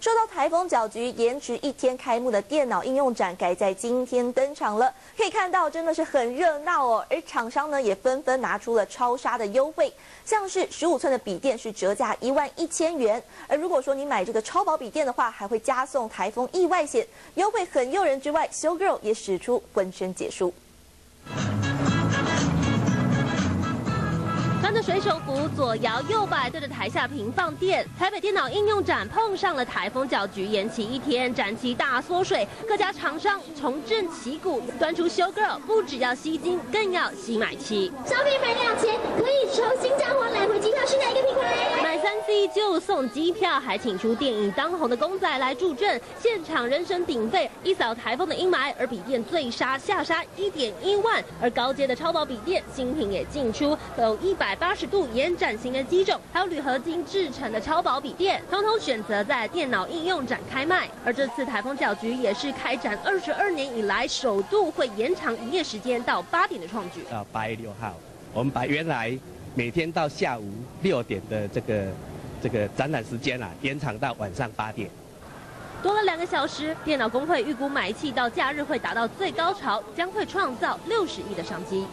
受到台风搅局，延迟一天开幕的电脑应用展改在今天登场了。可以看到，真的是很热闹哦。而厂商呢，也纷纷拿出了超杀的优惠，像是十五寸的笔电是折价一万一千元，而如果说你买这个超薄笔电的话，还会加送台风意外险，优惠很诱人之外，修 girl 也使出浑身解数。穿着水手服，左摇右摆，对着台下屏放电。台北电脑应用展碰上了台风搅局，延期一天，展期大缩水。各家厂商重振旗鼓，端出修 girl，不只要吸金，更要吸买气。商品每两千可以抽新加坡来回机票，是哪一个品牌？买三 C 就送机票，还请出电影当红的公仔来助阵，现场人声鼎沸，一扫台风的阴霾。而笔电最杀下杀一点一万，而高阶的超薄笔电新品也进出，有一百。八十度延展型的机种，还有铝合金制成的超薄笔电，通通选择在电脑应用展开卖。而这次台风搅局也是开展二十二年以来首度会延长营业时间到八点的创举。到八月六号，我们把原来每天到下午六点的这个这个展览时间啊，延长到晚上八点，多了两个小时。电脑工会预估买气到假日会达到最高潮，将会创造六十亿的商机。